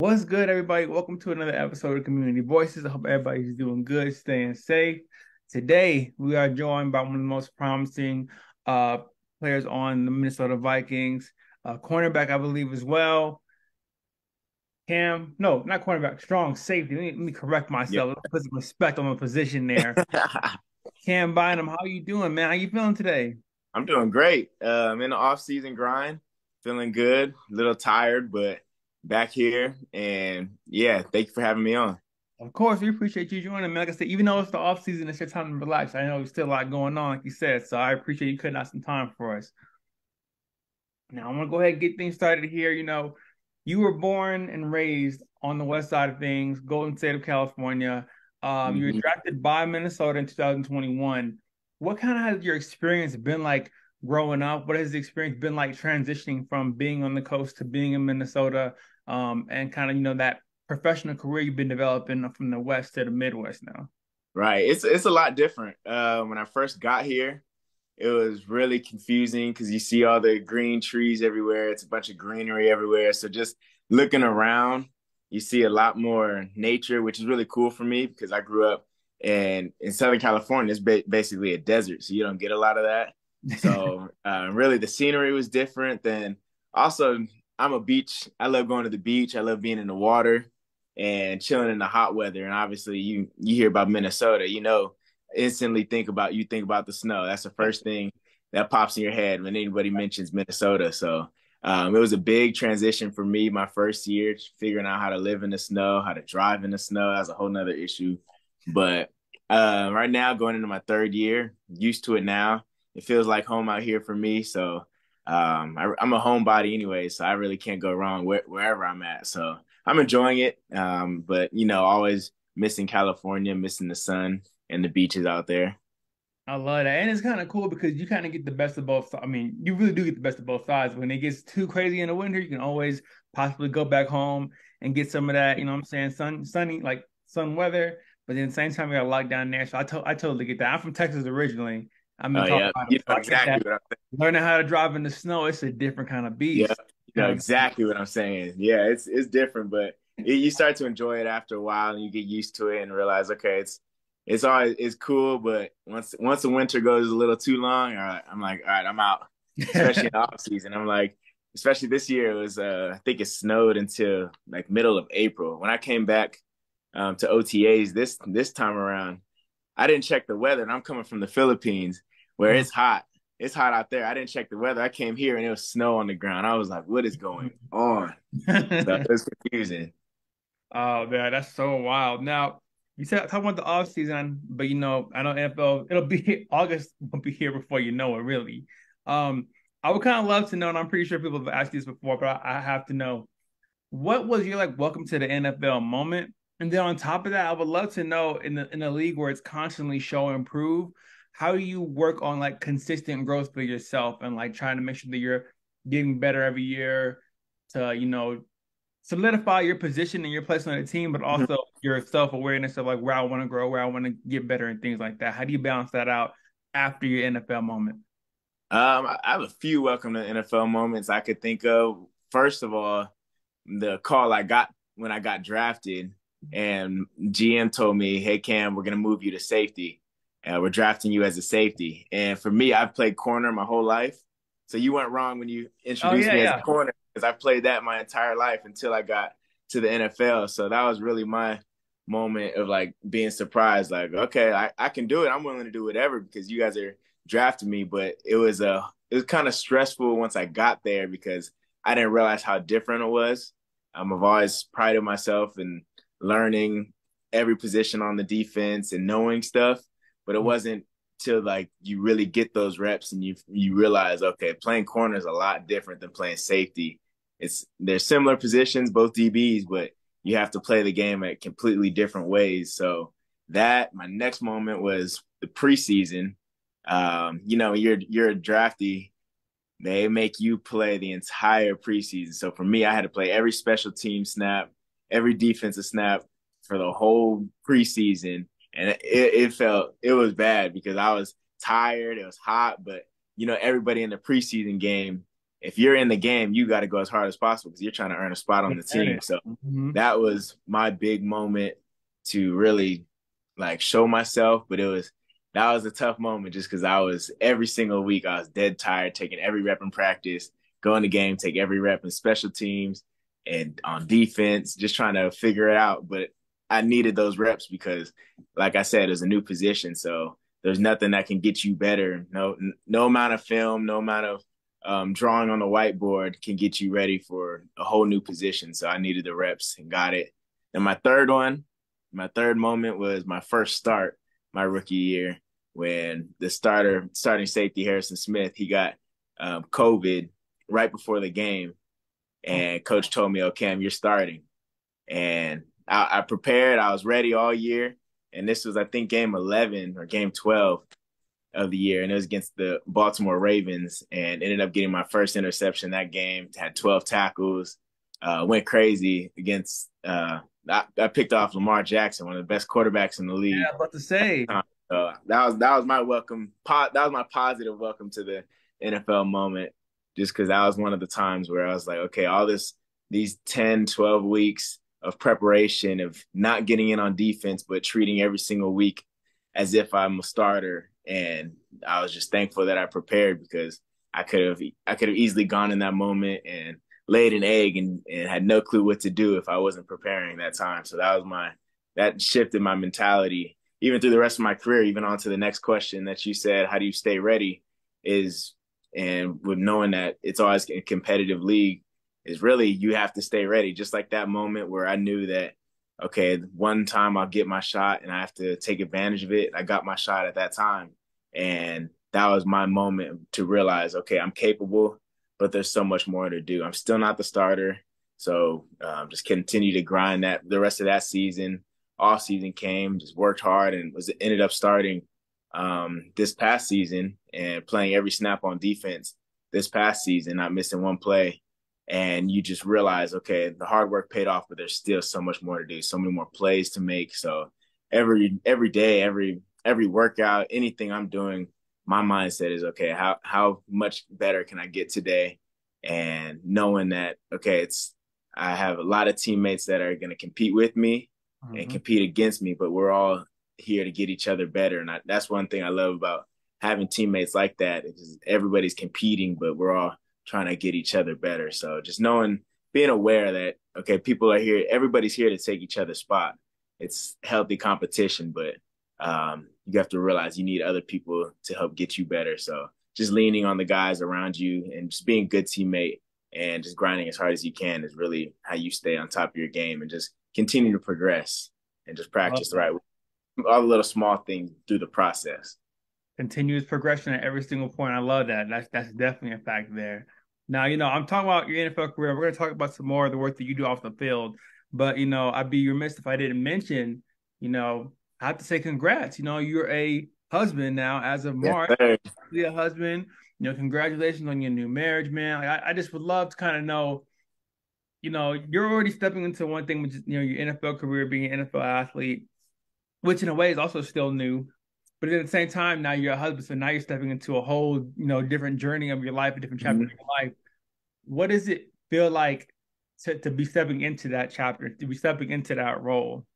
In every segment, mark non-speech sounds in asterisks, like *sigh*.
What's good, everybody? Welcome to another episode of Community Voices. I hope everybody's doing good, staying safe. Today, we are joined by one of the most promising uh, players on the Minnesota Vikings, uh, cornerback, I believe, as well. Cam, no, not cornerback, strong safety. Let me, let me correct myself. Put some respect on my position there. *laughs* Cam Bynum, how you doing, man? How you feeling today? I'm doing great. Uh, I'm in the off-season grind, feeling good, a little tired, but back here. And yeah, thank you for having me on. Of course, we appreciate you joining me. Like I said, even though it's the off season, it's your time to relax. I know there's still a lot going on, like you said. So I appreciate you cutting out some time for us. Now I'm gonna go ahead and get things started here. You know, you were born and raised on the west side of things, Golden State of California. Um, mm-hmm. You were mm-hmm. drafted by Minnesota in 2021. What kind of has your experience been like growing up? What has the experience been like transitioning from being on the coast to being in Minnesota? Um, and kind of you know that professional career you've been developing from the West to the Midwest now? Right. It's it's a lot different. Uh, when I first got here, it was really confusing because you see all the green trees everywhere. It's a bunch of greenery everywhere. So just looking around, you see a lot more nature, which is really cool for me because I grew up in in Southern California. It's ba- basically a desert, so you don't get a lot of that. So *laughs* uh, really, the scenery was different. Then also, I'm a beach. I love going to the beach. I love being in the water and chilling in the hot weather. And obviously, you you hear about Minnesota, you know, instantly think about you think about the snow. That's the first thing that pops in your head when anybody mentions Minnesota. So um, it was a big transition for me my first year, figuring out how to live in the snow, how to drive in the snow. That's a whole nother issue. But uh, right now, going into my third year, used to it now. It feels like home out here for me. So um, I, am a homebody anyway, so I really can't go wrong where, wherever I'm at. So I'm enjoying it. Um, but you know, always missing California, missing the sun and the beaches out there. I love that, and it's kind of cool because you kind of get the best of both. I mean, you really do get the best of both sides. When it gets too crazy in the winter, you can always possibly go back home and get some of that. You know, what I'm saying sun, sunny, like sun weather. But then at the same time, we got lockdown there, so I, to- I totally get that. I'm from Texas originally. I mean, oh, yeah. You know exactly learning how to drive in the snow, it's a different kind of beast. Yeah, you know exactly what I'm saying. Yeah, it's it's different, but it, you start to enjoy it after a while, and you get used to it and realize, okay, it's it's always it's cool, but once once the winter goes a little too long, I'm like, all right, I'm out. Especially in *laughs* the off season, I'm like, especially this year, it was uh, I think it snowed until like middle of April. When I came back um, to OTAs this this time around, I didn't check the weather, and I'm coming from the Philippines where it's hot. It's hot out there. I didn't check the weather. I came here and it was snow on the ground. I was like, what is going on? so it was *laughs* confusing. Oh man, that's so wild. Now you said talk about the off season, but you know, I know NFL it'll be *laughs* August won't be here before you know it really. Um, I would kind of love to know, and I'm pretty sure people have asked this before, but I, I have to know what was your like welcome to the NFL moment? And then on top of that, I would love to know in the in a league where it's constantly show improve, how do you work on like consistent growth for yourself and like trying to make sure that you're getting better every year to you know solidify your position and your place on the team, but mm-hmm. also mm-hmm. your self awareness of like where I want to grow, where I want to get better, and things like that. How do you balance that out after your NFL moment? Um, I have a few welcome to NFL moments I could think of. First of all, the call I got when I got drafted, and GM told me, "Hey Cam, we're gonna move you to safety." uh, we're drafting you as a safety. And for me, I've played corner my whole life. So you went wrong when you introduced oh, yeah, me yeah. as a corner because I played that my entire life until I got to the NFL. So that was really my moment of like being surprised, like, okay, I, I can do it. I'm willing to do whatever because you guys are drafting me. But it was a uh, it was kind of stressful once I got there because I didn't realize how different it was. Um, I've always prided myself in learning every position on the defense and knowing stuff but it mm-hmm. wasn't till like you really get those reps and you you realize okay playing corner is a lot different than playing safety. It's they're similar positions both dbs but you have to play the game at completely different ways. So that my next moment was the preseason. Um, you know you're you're a drafty. They make you play the entire preseason. So for me i had to play every special team snap every defensive snap for the whole preseason and it, it felt it was bad because I was tired. It was hot, but you know everybody in the preseason game if you're in the game, you got to go as hard as possible because you're trying to earn a spot on the team. So mm-hmm. that was my big moment to really like show myself. But it was that was a tough moment just because I was every single week I was dead tired, taking every rep in practice, going to game, take every rep in special teams and on defense, just trying to figure it out. But I needed those reps because, like I said, it's a new position. So there's nothing that can get you better. No, no amount of film, no amount of um, drawing on the whiteboard can get you ready for a whole new position. So I needed the reps and got it. And my third one, my third moment was my first start my rookie year when the starter, starting safety Harrison Smith, he got um, COVID right before the game, and coach told me, "Oh, Cam, you're starting." And I, I prepared. I was ready all year, and this was, I think, game 11 or game 12 of the year, and it was against the Baltimore Ravens, and ended up getting my first interception that game. Had 12 tackles, uh, went crazy against. Uh, I, I, picked off Lamar Jackson, one of the best quarterbacks in the league. Yeah, about to say. Uh, that was that was my welcome. Po- that was my positive welcome to the NFL moment, just because that was one of the times where I was like, okay, all this these 10, 12 weeks of preparation of not getting in on defense, but treating every single week as if I'm a starter and I was just thankful that I prepared because I could have I could have easily gone in that moment and laid an egg and, and had no clue what to do if I wasn't preparing that time. So that was my that shifted my mentality even through the rest of my career, even on to the next question that you said, how do you stay ready? Is and with knowing that it's always a competitive league, is really you have to stay ready. Just like that moment where I knew that okay, one time I'll get my shot and I have to take advantage of it. I got my shot at that time. And that was my moment to realize, okay, I'm capable, but there's so much more to do. I'm still not the starter. So um, just continue to grind that the rest of that season. Off season came, just worked hard and was ended up starting um, this past season and playing every snap on defense this past season, not missing one play and you just realize, okay, the hard work paid off, but there's still so much more to do, so many more plays to make. So every every day, every every workout, anything I'm doing, my mindset is okay, how how much better can I get today? And knowing that, okay, it's I have a lot of teammates that are gonna compete with me mm-hmm. and compete against me, but we're all here to get each other better. And I, that's one thing I love about having teammates like that. Is everybody's competing, but we're all trying to get each other better. So just knowing, being aware that okay, people are here, everybody's here to take each other's spot. It's healthy competition, but um, you have to realize you need other people to help get you better. So just leaning on the guys around you and just being a good teammate and just grinding as hard as you can is really how you stay on top of your game and just continue to progress and just practice the right way. All the little small things through the process. Continuous progression at every single point. I love that. That's that's definitely a fact there. Now, you know, I'm talking about your NFL career. We're going to talk about some more of the work that you do off the field. But, you know, I'd be remiss if I didn't mention, you know, I have to say congrats. You know, you're a husband now as of March. Yes, be a husband. You know, congratulations on your new marriage, man. Like, I, I just would love to kind of know, you know, you're already stepping into one thing, which is, you know, your NFL career, being an NFL athlete, which in a way is also still new. But at the same time, now you're a husband, so now you're stepping into a whole, you know, different journey of your life, a different chapter mm-hmm. of your life. What does it feel like to, to be stepping into that chapter, to be stepping into that role?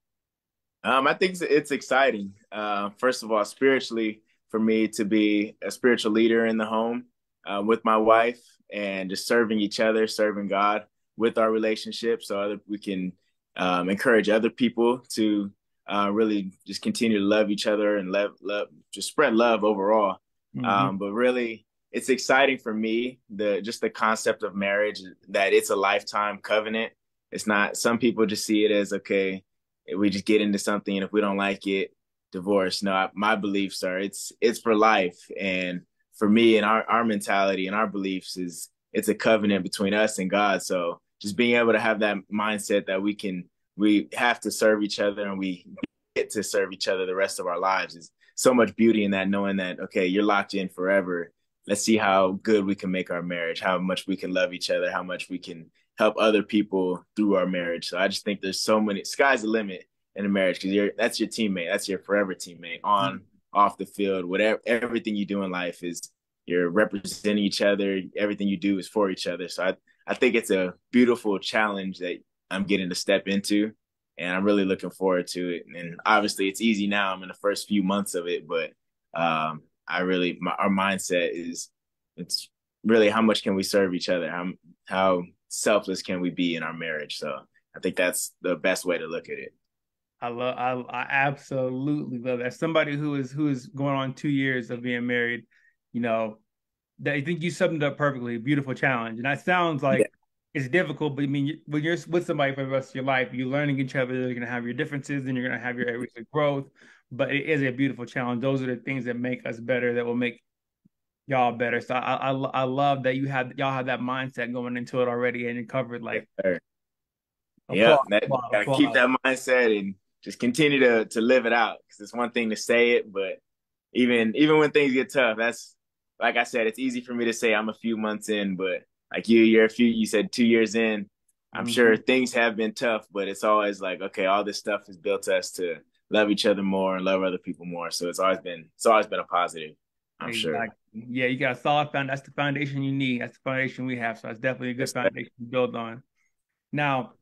Um, I think it's, exciting. Uh, first of all, spiritually, for me to be a spiritual leader in the home uh, with my wife and just serving each other, serving God with our relationship, so other we can um, encourage other people to uh, really just continue to love each other and love, love just spread love overall. Mm-hmm. Um, but really, it's exciting for me the just the concept of marriage that it's a lifetime covenant. It's not. Some people just see it as okay, we just get into something, and if we don't like it, divorce. No, my beliefs are it's it's for life, and for me and our our mentality and our beliefs is it's a covenant between us and God. So just being able to have that mindset that we can we have to serve each other and we get to serve each other the rest of our lives is so much beauty in that knowing that okay you're locked in forever let's see how good we can make our marriage how much we can love each other how much we can help other people through our marriage so i just think there's so many sky's the limit in a marriage because you're that's your teammate that's your forever teammate on mm-hmm. off the field whatever everything you do in life is you're representing each other. Everything you do is for each other. So I I think it's a beautiful challenge that I'm getting to step into, and I'm really looking forward to it. And obviously, it's easy now. I'm in the first few months of it, but um, I really my, our mindset is it's really how much can we serve each other? How how selfless can we be in our marriage? So I think that's the best way to look at it. I love I, I absolutely love that. Somebody who is who is going on two years of being married, you know, that I think you summed up perfectly. Beautiful challenge, and that sounds like yeah. It's difficult, but I mean, when you're with somebody for the rest of your life, you're learning each other. You're gonna have your differences, and you're gonna have your areas of growth. But it is a beautiful challenge. Those are the things that make us better. That will make y'all better. So I I, I love that you have y'all have that mindset going into it already, and you covered like. Yeah, that, gotta keep that mindset and just continue to to live it out because it's one thing to say it, but even even when things get tough, that's like I said, it's easy for me to say I'm a few months in, but like you, you're a few. You said two years in. I'm mm-hmm. sure things have been tough, but it's always like okay, all this stuff has built us to love each other more and love other people more. So it's always been it's always been a positive. I'm exactly. sure. Yeah, you got a solid found. That's the foundation you need. That's the foundation we have. So that's definitely a good foundation to build on. Now,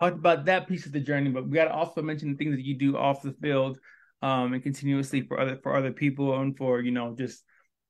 talked about that piece of the journey, but we got to also mention the things that you do off the field, um, and continuously for other for other people and for you know just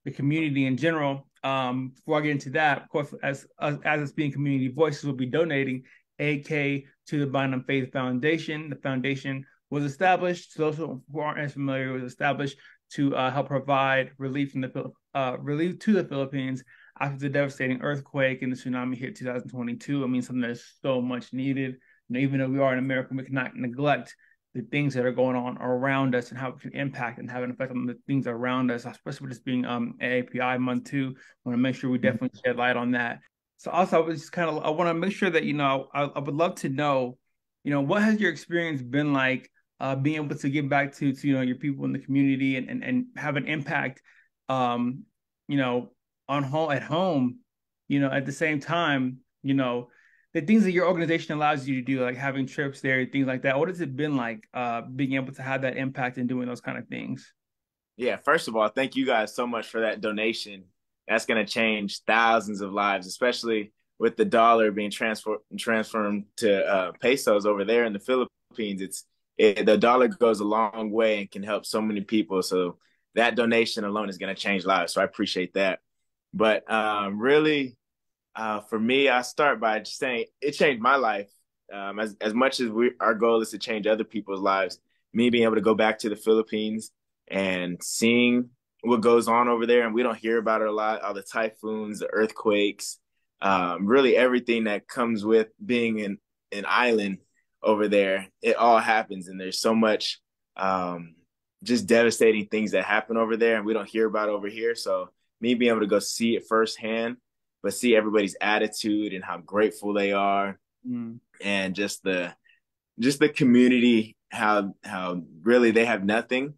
the community in general. Um, before I get into that, of course, as as, as it's being community voices, will be donating AK to the Bynum Faith Foundation. The foundation was established. Those who aren't as familiar, was established to uh, help provide relief from the uh, relief to the Philippines after the devastating earthquake and the tsunami hit 2022. I mean, something that's so much needed. Even though we are in America, we cannot neglect the things that are going on around us and how it can impact and have an effect on the things around us, especially with this being um AAPI month too. I want to make sure we mm-hmm. definitely shed light on that. So also, I was just kind of I want to make sure that you know I, I would love to know, you know, what has your experience been like uh, being able to give back to to you know your people in the community and and, and have an impact, um, you know, on home at home, you know, at the same time, you know, the things that your organization allows you to do, like having trips there, things like that. What has it been like uh, being able to have that impact and doing those kind of things? Yeah, first of all, thank you guys so much for that donation. That's going to change thousands of lives, especially with the dollar being transfer transformed to uh, pesos over there in the Philippines. It's it, the dollar goes a long way and can help so many people. So that donation alone is going to change lives. So I appreciate that. But um, really, uh, for me, I start by just saying it changed my life. Um, as as much as we our goal is to change other people's lives, me being able to go back to the Philippines and seeing what goes on over there, and we don't hear about it a lot. All the typhoons, the earthquakes, um, really everything that comes with being in an island over there. It all happens, and there's so much um, just devastating things that happen over there, and we don't hear about over here. So me being able to go see it firsthand but see everybody's attitude and how grateful they are mm. and just the just the community how how really they have nothing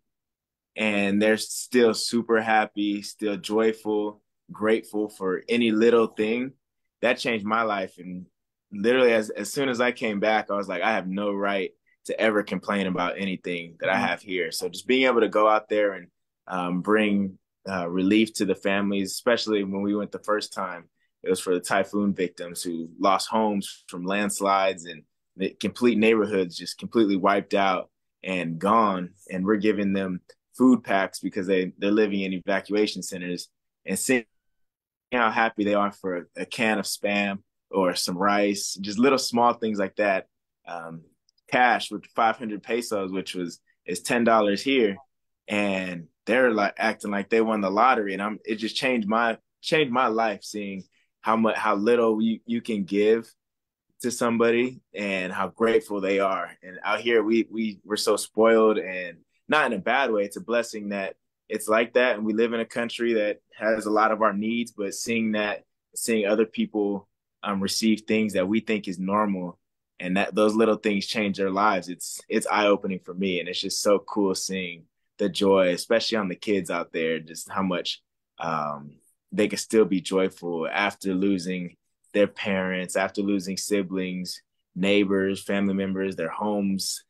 and they're still super happy still joyful grateful for any little thing that changed my life and literally as, as soon as i came back i was like i have no right to ever complain about anything that i mm. have here so just being able to go out there and um, bring uh, relief to the families especially when we went the first time it was for the typhoon victims who lost homes from landslides and complete neighborhoods just completely wiped out and gone. And we're giving them food packs because they, they're living in evacuation centers and seeing how happy they are for a, can of spam or some rice, just little small things like that. Um, cash with 500 pesos, which was is ten dollars here, and they're like acting like they won the lottery, and I'm it just changed my changed my life seeing how much how little you, you can give to somebody and how grateful they are. And out here we we we're so spoiled and not in a bad way. It's a blessing that it's like that and we live in a country that has a lot of our needs, but seeing that seeing other people um, receive things that we think is normal and that those little things change their lives it's it's eye-opening for me and it's just so cool seeing the joy especially on the kids out there just how much um, they can still be joyful after losing their parents, after losing siblings, neighbors, family members, their homes.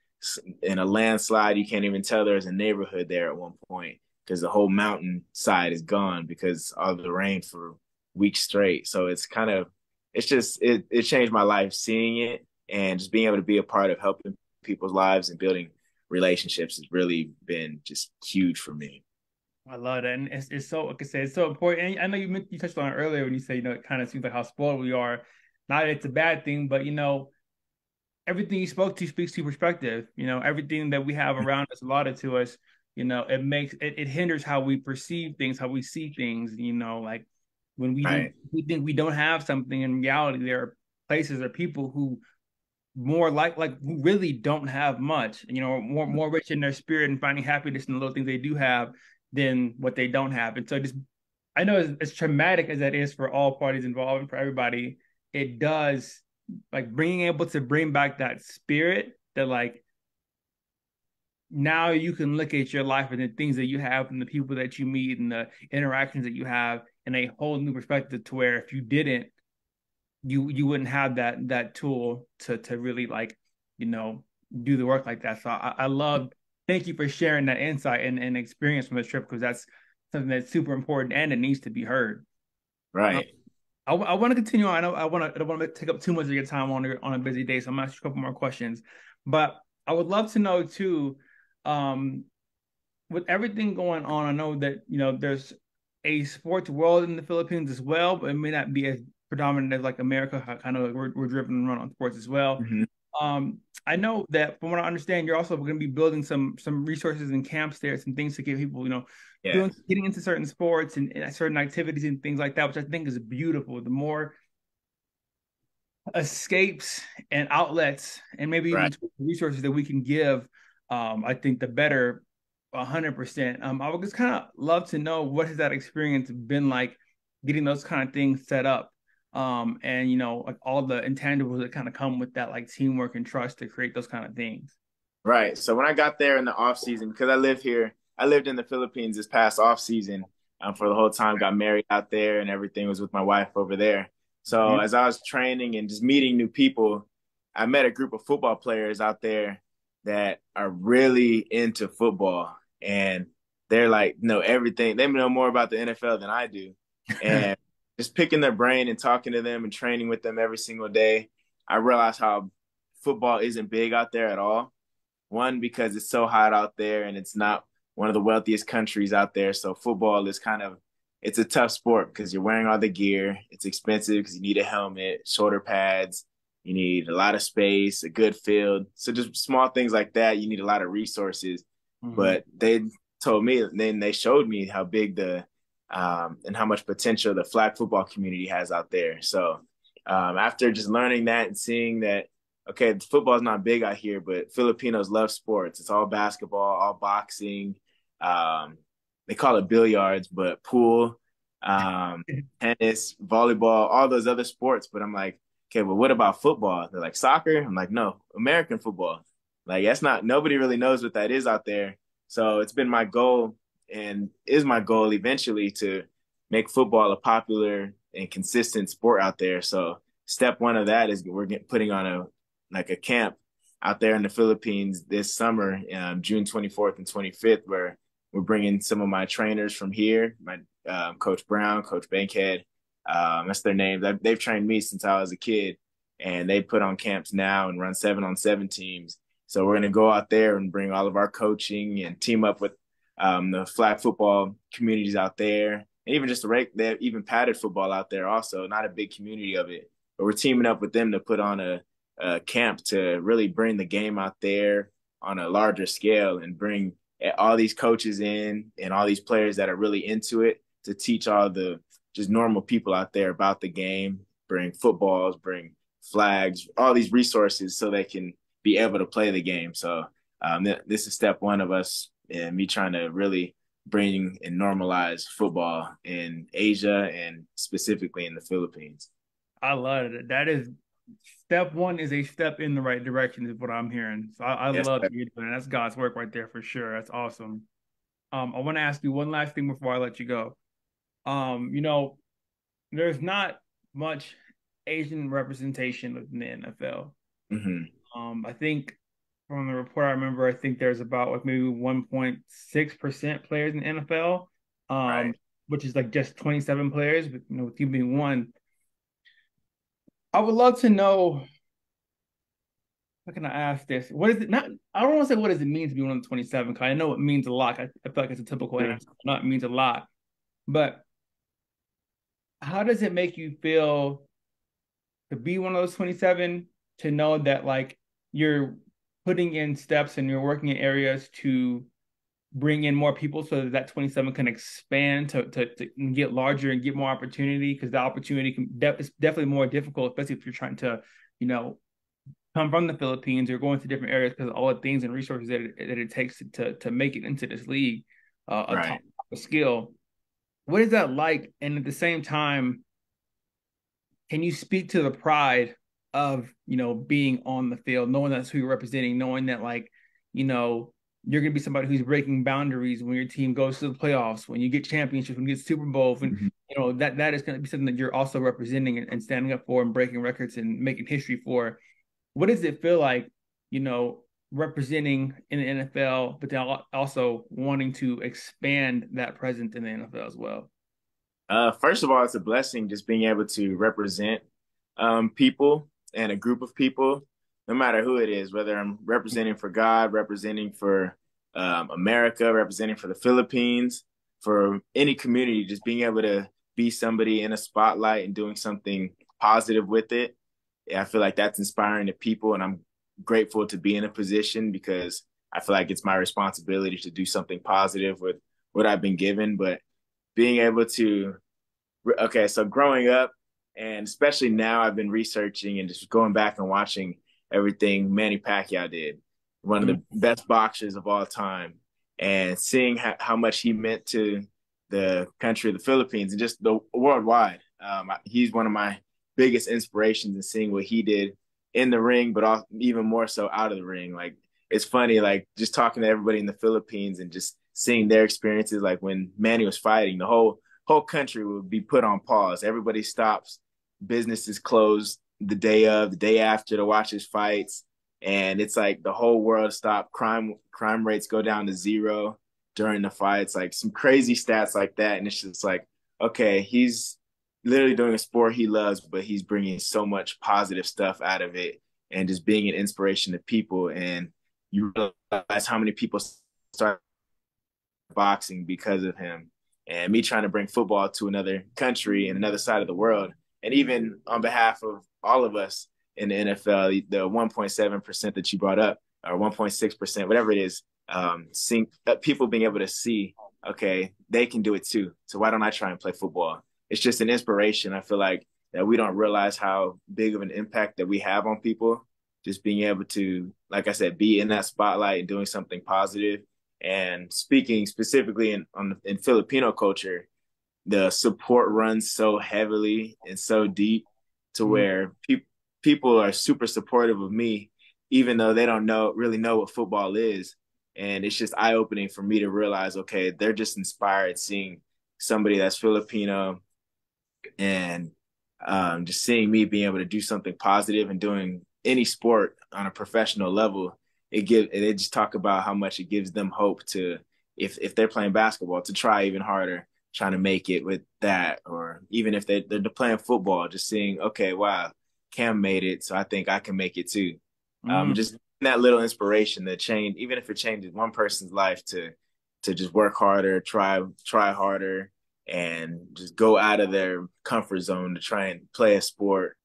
In a landslide, you can't even tell there's a neighborhood there at one point. because the whole mountain side is gone because of the rain for weeks straight. So it's kind of it's just it it changed my life seeing it and just being able to be a part of helping people's lives and building relationships has really been just huge for me. I love that, and it's, it's so like I said, it's so important. And I know you you touched on it earlier when you say you know it kind of seems like how spoiled we are. Not that it's a bad thing, but you know everything you spoke to speaks to perspective. You know everything that we have mm-hmm. around us allotted to us. You know it makes it, it hinders how we perceive things, how we see things. You know like when we right. we think we don't have something in reality, there are places or people who more like like who really don't have much. You know more more rich in their spirit and finding happiness in the little things they do have than what they don't have. And so just I know as, as traumatic as that is for all parties involved and for everybody, it does like being able to bring back that spirit that like now you can look at your life and the things that you have and the people that you meet and the interactions that you have in a whole new perspective to where if you didn't you you wouldn't have that that tool to to really like you know do the work like that so i, I love thank you for sharing that insight and, and experience from the trip because that's something that's super important and it needs to be heard. Right. Um, I, I want to continue on. I know I want to. I don't want to take up too much of your time on a, on a busy day, so I'm gonna ask you a couple more questions. But I would love to know too, um, with everything going on. I know that you know there's a sports world in the Philippines as well, but it may not be as predominant as like America. Kind of we're, we're driven and run on sports as well. Mm-hmm. Um, I know that from what I understand, you're also going to be building some some resources and camps there, some things to get people, you know, yeah. doing, getting into certain sports and, and, certain activities and things like that, which I think is beautiful. The more escapes and outlets and maybe right. even resources that we can give, um, I think the better. hundred percent. Um, I would just kind of love to know what has that experience been like, getting those kind of things set up um, and you know, like all the intangibles that kind of come with that, like teamwork and trust to create those kind of things. Right. So when I got there in the off season, because I live here, I lived in the Philippines this past off season um, for the whole time. Got married out there, and everything was with my wife over there. So mm-hmm. as I was training and just meeting new people, I met a group of football players out there that are really into football, and they're like know everything. They know more about the NFL than I do, *laughs* and just picking their brain and talking to them and training with them every single day, I realized how football isn't big out there at all. One, because it's so hot out there and it's not one of the wealthiest countries out there. So football is kind of it's a tough sport because you're wearing all the gear. It's expensive because you need a helmet, shoulder pads, you need a lot of space, a good field. So just small things like that, you need a lot of resources. Mm-hmm. But they told me, then they showed me how big the um, and how much potential the flag football community has out there. So um, after just learning that and seeing that, okay, football is not big out here, but Filipinos love sports. It's all basketball, all boxing. Um, they call it billiards, but pool, um, *laughs* tennis, volleyball, all those other sports. But I'm like, okay, well, what about football? They're like soccer. I'm like, no, American football. Like that's not nobody really knows what that is out there. So it's been my goal and is my goal eventually to make football a popular and consistent sport out there. So step one of that is we're getting, putting on a like a camp out there in the Philippines this summer, um, June 24th and 25th, where we're bringing some of my trainers from here, my um, Coach Brown, Coach Bankhead. Um, that's their names. They've trained me since I was a kid, and they put on camps now and run seven on seven teams. So we're gonna go out there and bring all of our coaching and team up with um, the flag football communities out there, and even just the reg- they have even padded football out there also. Not a big community of it, but we're teaming up with them to put on a, a camp to really bring the game out there on a larger scale and bring all these coaches in and all these players that are really into it to teach all the just normal people out there about the game, bring footballs, bring flags, all these resources so they can be able to play the game. So um, th- this is step one of us and me trying to really bring and normalize football in Asia and specifically in the Philippines. I love it. That is step one is a step in the right direction, is what I'm hearing. So I, I yes, love you doing. That's God's work right there for sure. That's awesome. Um, I want to ask you one last thing before I let you go. Um, you know, there's not much Asian representation within the NFL. Mm-hmm. Um, I think from the report I remember, I think there's about like maybe 1.6 percent players in NFL, um, right. which is like just 27 players. But you know, with you being one, I would love to know. How can I ask this? What is it? Not I don't want to say what does it mean to be one of the 27 because I know it means a lot. I, I feel like it's a typical answer. Not means a lot, but how does it make you feel to be one of those 27 to know that like you're putting in steps and you're working in areas to bring in more people so that that 27 can expand to, to, to get larger and get more opportunity because the opportunity can de- is definitely more difficult especially if you're trying to you know come from the philippines or going to different areas because all the things and resources that it, that it takes to, to make it into this league uh, a right. top skill what is that like and at the same time can you speak to the pride of you know being on the field, knowing that's who you're representing, knowing that like you know you're going to be somebody who's breaking boundaries when your team goes to the playoffs, when you get championships, when you get Super Bowl, when mm-hmm. you know that that is going to be something that you're also representing and, and standing up for and breaking records and making history for. What does it feel like, you know, representing in the NFL, but then also wanting to expand that presence in the NFL as well? Uh, first of all, it's a blessing just being able to represent um, people and a group of people, no matter who it is, whether I'm representing for God, representing for um, America, representing for the Philippines, for any community, just being able to be somebody in a spotlight and doing something positive with it. I feel like that's inspiring to people, and I'm grateful to be in a position because I feel like it's my responsibility to do something positive with what I've been given. But being able to, okay, so growing up, and especially now, I've been researching and just going back and watching everything Manny Pacquiao did, one of the mm-hmm. best boxers of all time, and seeing how, how much he meant to the country of the Philippines and just the worldwide. Um, he's one of my biggest inspirations in seeing what he did in the ring, but also, even more so out of the ring. Like it's funny, like just talking to everybody in the Philippines and just seeing their experiences. Like when Manny was fighting, the whole whole country would be put on pause. Everybody stops businesses closed the day of, the day after to watch his fights, and it's like the whole world stopped. Crime crime rates go down to zero during the fights, like some crazy stats like that, and it's just like, okay, he's literally doing a sport he loves, but he's bringing so much positive stuff out of it, and just being an inspiration to people. And you realize how many people start boxing because of him and me trying to bring football to another country and another side of the world and even on behalf of all of us in the NFL, the 1.7% that you brought up, or 1.6%, whatever it is, um, seeing uh, people being able to see, okay, they can do it too. So why don't I try and play football? It's just an inspiration. I feel like that we don't realize how big of an impact that we have on people. Just being able to, like I said, be in that spotlight and doing something positive. And speaking specifically in on in Filipino culture, the support runs so heavily and so deep to mm-hmm. where pe- people are super supportive of me, even though they don't know really know what football is. And it's just eye opening for me to realize, okay, they're just inspired seeing somebody that's Filipino and um, just seeing me being able to do something positive and doing any sport on a professional level. It give they just talk about how much it gives them hope to if if they're playing basketball to try even harder trying to make it with that, or even if they, they're playing football, just seeing, okay, wow, Cam made it, so I think I can make it too. Um, mm. Um, just that little inspiration that change, even if it changes one person's life to to just work harder, try try harder, and just go out of their comfort zone to try and play a sport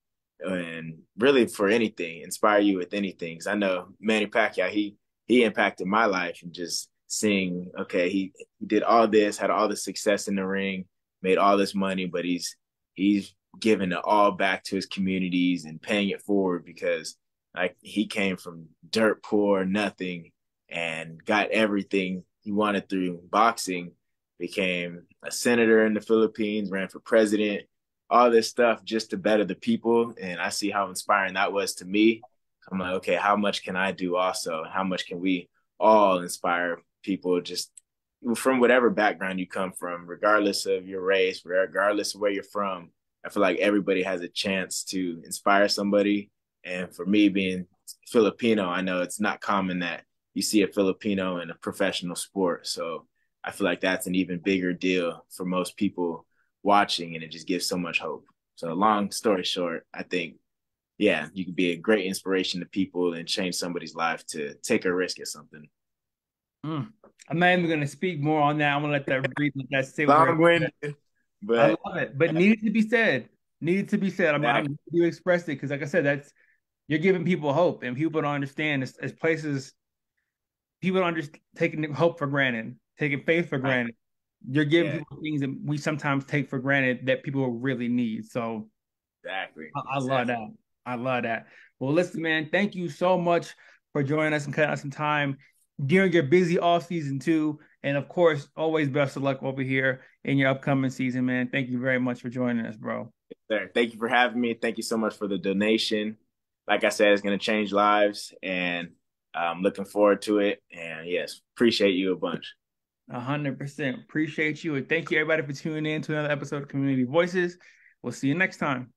and really for anything, inspire you with anything. Cause I know Manny Pacquiao, he he impacted my life and just seeing okay he, he did all this had all the success in the ring made all this money but he's he's giving it all back to his communities and paying it forward because like he came from dirt poor nothing and got everything he wanted through boxing became a senator in the philippines ran for president all this stuff just to better the people and i see how inspiring that was to me. I'm like okay how much can i do also? How much can we all inspire people just from whatever background you come from, regardless of your race, regardless of where you're from. I feel like everybody has a chance to inspire somebody. And for me, being Filipino. I know it's not common that you see a Filipino in a professional sport. So I feel like that's an even bigger deal for most people watching, and it just gives so much hope. So, long story short, I think, yeah, you can be a great inspiration to people and change somebody's life to take a risk at something. Mm. I'm not even going to speak more on that. I'm going to let that breathe. Let that sit. Long-winded, but I love it. But needed to be said. Needed to be said. I'm, I'm you expressed it because, like I said, that's you're giving people hope, and people don't understand. As, as places, people don't understand taking hope for granted, taking faith for granted. You're giving yeah. people things that we sometimes take for granted that people really need. So, exactly. I, I exactly. love that. I love that. Well, listen, man, thank you so much for joining us and cutting out some time during your busy off season too. And of course, always best of luck over here in your upcoming season, man. Thank you very much for joining us, bro. Thank you for having me. Thank you so much for the donation. Like I said, it's going to change lives, and I'm looking forward to it. And yes, appreciate you a bunch. A hundred percent appreciate you, and thank you everybody for tuning in to another episode of Community Voices. We'll see you next time.